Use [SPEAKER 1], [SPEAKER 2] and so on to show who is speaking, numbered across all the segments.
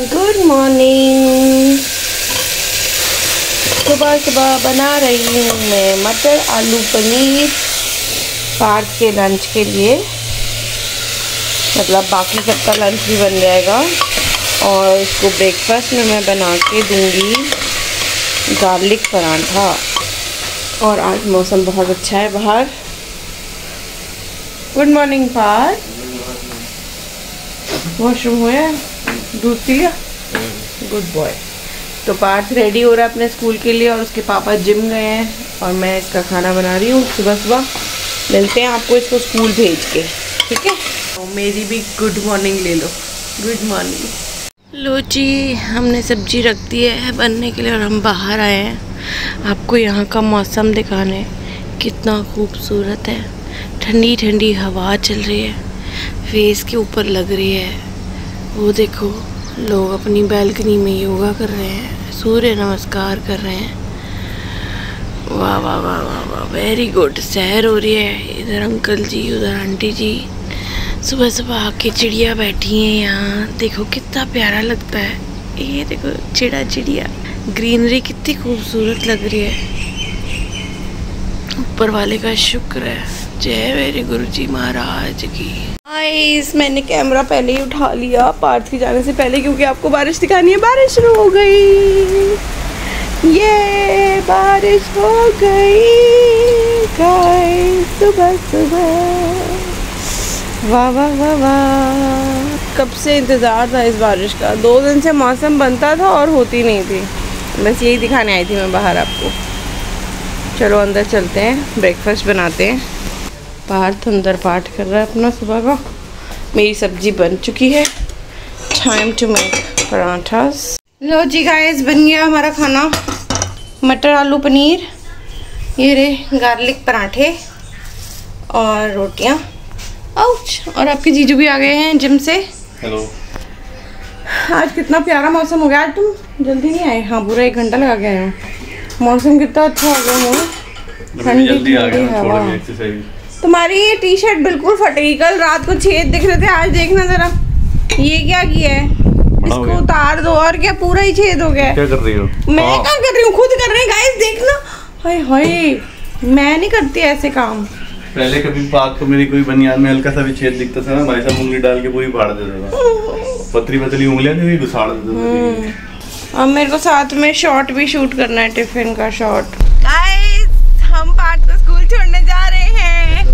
[SPEAKER 1] Good morning सुबह सुबह बना रही हूँ मैं मटर आलू पनीर पार्क के लंच के लिए। मतलब बाकी सबका लंच भी बन जाएगा। और इसको ब्रेकफास्ट में मैं बना के दूँगी गार्लिक पराठा। और आज मौसम बहुत अच्छा है बाहर। गुड मॉर्निंग पार्क वॉशरूम हुआ दूध पिया गुड बॉय तो पार्थ रेडी हो रहा है अपने स्कूल के लिए और उसके पापा जिम गए हैं और मैं इसका खाना बना रही हूँ सुबह सुबह। मिलते हैं आपको इसको स्कूल भेज के, ठीक है? तो मेरी भी गुड मॉर्निंग ले लो। गुड मॉर्निंग लो जी, हमने सब्ज़ी रख दी है बनने के लिए और हम बाहर आए हैं। आपको यहाँ का मौसम दिखाने, कितना खूबसूरत है। ठंडी ठंडी हवा चल रही है। फेस के ऊपर लग रही है। वो देखो, लोग अपनी बैल्कनी में योगा कर रहे हैं, सूर्य नमस्कार कर रहे हैं। वाह वाह वाह वाह वाह वेरी गुड सैर हो रही है। इधर अंकल जी, उधर आंटी जी, सुबह सुबह आके चिड़िया बैठी हैं यहाँ। देखो, कितना प्यारा लगता है। ये देखो, चिड़ा चिड़िया। ग्रीनरी कितनी खूबसूरत लग रही है। ऊपर वाले का शुक्र है। जय मेरे गुरु जी महाराज की। गाइस मैंने कैमरा पहले ही उठा लिया पार्थ की जाने से पहले, क्योंकि आपको बारिश दिखानी है। बारिश शुरू हो गई। ये बारिश हो गई। गाइस सुबह सुबह। वाह वाह वाह वाह। कब से इंतज़ार था इस बारिश का? दो दिन से मौसम बनता था और होती नहीं थी। बस यही दिखाने आई थी मैं बाहर आपको। चलो, अंदर चलते हैं। ब्रेकफास्ट बनाते हैं। पार्थ अंदर पाठ कर रहा है अपना सुबह का। मेरी सब्ज़ी बन चुकी है। Time to make parathas. लो जी गाइस बन गया हमारा खाना। मटर आलू पनीर। ये रे गार्लिक पराठे और रोटियाँ। आउच और आपके जीजू भी आ गए हैं जिम से।
[SPEAKER 2] हेलो
[SPEAKER 1] आज कितना प्यारा मौसम हो गया। आज तुम जल्दी नहीं आए। हाँ पूरा एक घंटा लगा के हो। मौसम कितना अच्छा हो गया ठंडी
[SPEAKER 2] जल्दी आ
[SPEAKER 1] ठंडी
[SPEAKER 2] गया
[SPEAKER 1] हवा। तुम्हारी ये टी शर्ट बिल्कुल फटेगी कल रात को छेद दिख रहे थे आज देखना जरा। ये क्या किया है? इसको उतार दो और क्या पूरा ही छेद हो गया
[SPEAKER 2] क्या कर रही हो?
[SPEAKER 1] मैं
[SPEAKER 2] हाँ,
[SPEAKER 1] क्या कर रही हूँ? खुद कर रहे गाइस देखना। हाय हाय मैं नहीं करती ऐसे काम।
[SPEAKER 2] पहले कभी पाक को मेरी कोई बनियान में हल्का सा भी छेद दिखता था ना भाई साहब उंगली डाल के पूरी फाड़ देता था। पतली पतली उंगलियाँ थी घुसाड़ देता था।
[SPEAKER 1] और मेरे को साथ में शॉट भी शूट करना है टिफ़िन का शॉट गाइस हम पार्ट को स्कूल छोड़ने जा रहे हैं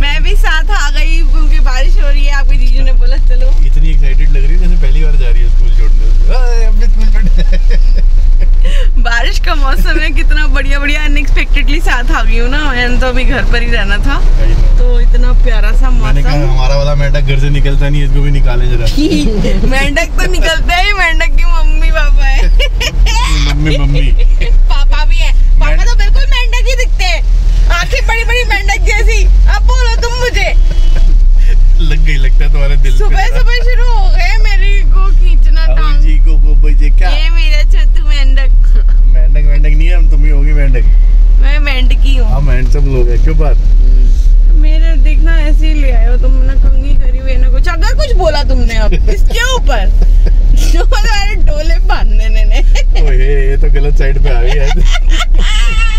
[SPEAKER 1] मैं भी साथ आ गई क्योंकि बारिश हो रही है आपके जीजू ने बोला चलो
[SPEAKER 2] इतनी एक्साइटेड लग रही है जैसे पहली बार जा रही है स्कूल छोड़ने अरे, अब भी स्कूल छोड़ने
[SPEAKER 1] बारिश का मौसम है कितना बढ़िया बढ़िया अनएक्सपेक्टेडली साथ आ गई हूँ ना। मैंने तो अभी घर पर ही रहना था। तो इतना प्यारा सा मौसम।
[SPEAKER 2] हमारा वाला मेंढक घर से निकलता नहीं इसको भी निकाले जरा।
[SPEAKER 1] मेंढक तो निकलता ही मेंढक की मम्मी पापा है।
[SPEAKER 2] Mummy mummy.
[SPEAKER 1] पापा भी है। पापा तो बिल्कुल मेंढक ही दिखते हैं। आँखें बड़ी बड़ी मेंढक जैसी अब बोलो तुम मुझे
[SPEAKER 2] लग गई लगता है तुम्हारे दिल पे
[SPEAKER 1] सुबह
[SPEAKER 2] जरा।
[SPEAKER 1] सुबह शुरू हो गए मेरी को खींचना
[SPEAKER 2] अब
[SPEAKER 1] टांग
[SPEAKER 2] जी को वो बजे क्या
[SPEAKER 1] ये मेरा छोटू मेंढक
[SPEAKER 2] मेंढक मेंढक नहीं है हम तुम ही होगी मेंढक
[SPEAKER 1] मैं मेंढकी हूँ
[SPEAKER 2] हम हैंडसम लोग हैं क्यों बात
[SPEAKER 1] मेरे ऐसे ले आए हो तुम ना कंगी करी हुई ना कुछ अगर कुछ बोला तुमने अब इसके ऊपर। जो हमारे डोले बांधने ने ने
[SPEAKER 2] ओए ये तो गलत साइड पे आ गई है।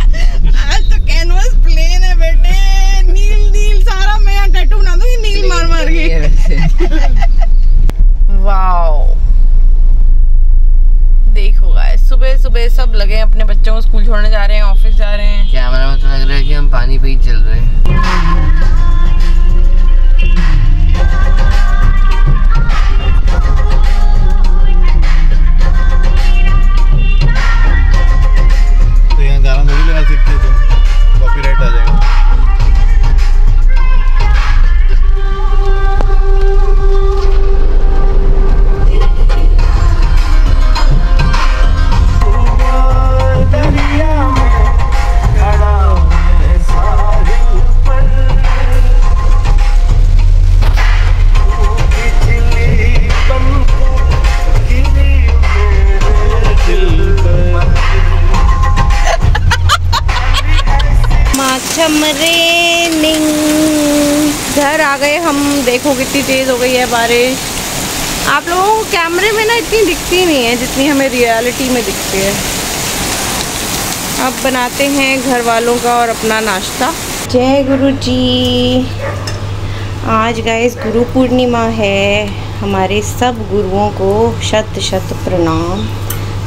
[SPEAKER 1] रेनिंग घर आ गए हम, देखो कितनी तेज हो गई है बारिश। आप लोगों को कैमरे में ना इतनी दिखती नहीं है जितनी हमें रियलिटी में दिखती है। अब बनाते हैं घर वालों का और अपना नाश्ता। जय गुरु जी आज गाइस गुरु पूर्णिमा है। हमारे सब गुरुओं को शत शत प्रणाम।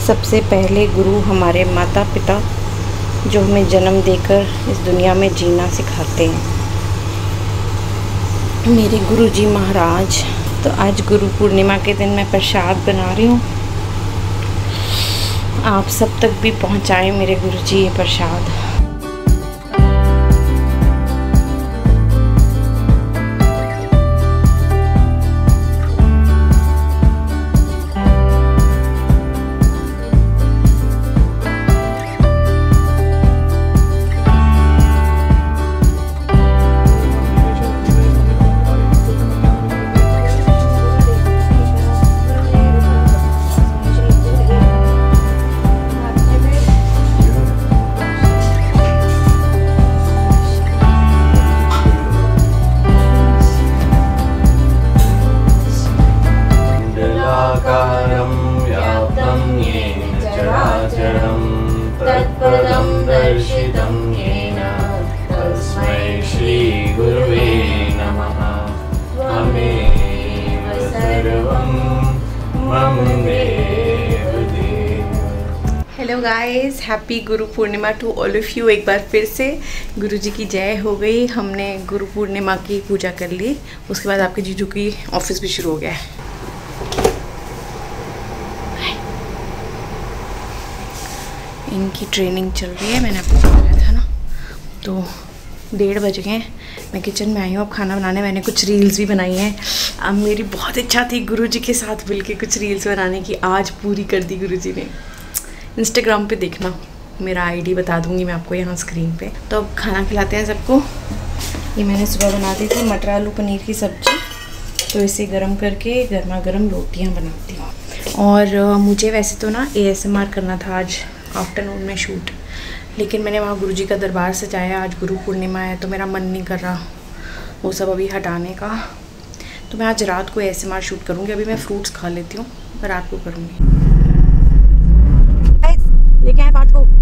[SPEAKER 1] सबसे पहले गुरु हमारे माता पिता जो हमें जन्म देकर इस दुनिया में जीना सिखाते हैं। मेरे गुरु जी महाराज तो आज गुरु पूर्णिमा के दिन मैं प्रसाद बना रही हूँ। आप सब तक भी पहुँचाएँ मेरे गुरु जी ये प्रसाद। Hello guys happy Guru Purnima to all of you एक बार फिर से गुरु जी की जय हो गई। हमने गुरु पूर्णिमा की पूजा कर ली। उसके बाद आपके जीजू की ऑफ़िस भी शुरू हो गया है। इनकी ट्रेनिंग चल रही है। मैंने आपको बताया था ना। तो डेढ़ बज गए मैं किचन में आई हूँ, अब खाना बनाने, मैंने कुछ रील्स भी बनाई हैं। अब मेरी बहुत इच्छा थी गुरु जी के साथ मिल के कुछ रील्स बनाने की। आज पूरी कर दी गुरु जी ने। इंस्टाग्राम पे देखना। मेरा आईडी बता दूँगी मैं आपको यहाँ स्क्रीन पे। तो अब खाना खिलाते हैं सबको। ये मैंने सुबह बना दी थी मटर आलू पनीर की सब्ज़ी। तो इसे गर्म करके गर्मा गर्म रोटियाँ बनाती हूँ। और मुझे वैसे तो ना ए करना था आज। आफ्टरनून में शूट लेकिन मैंने वहाँ गुरुजी का दरबार सजाया, आज गुरु पूर्णिमा है तो मेरा मन नहीं कर रहा वो सब अभी हटाने का। तो मैं आज रात को ऐसे मार शूट करूँगी, अभी मैं फ्रूट्स खा लेती हूँ रात को करूँगी। लेके आए पाठ को।